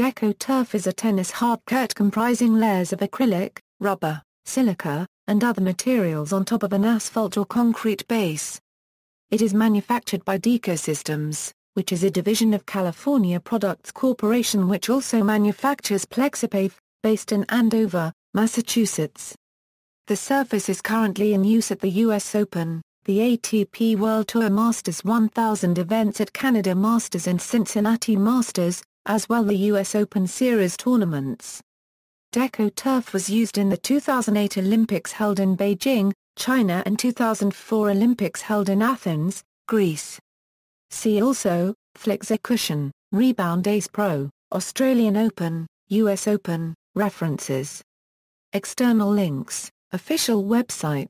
DecoTurf is a tennis hardcourt comprising layers of acrylic, rubber, silica, and other materials on top of an asphalt or concrete base. It is manufactured by Decosystems, which is a division of California Products Corporation which also manufactures Plexipave, based in Andover, Massachusetts. The surface is currently in use at the U.S. Open, the ATP World Tour Masters 1000 events at Canada Masters and Cincinnati Masters, as well the U.S. Open Series tournaments. DecoTurf was used in the 2008 Olympics held in Beijing, China and 2004 Olympics held in Athens, Greece. See also, Plexicushion, Rebound Ace Pro, Australian Open, US Open, References. External links, official website.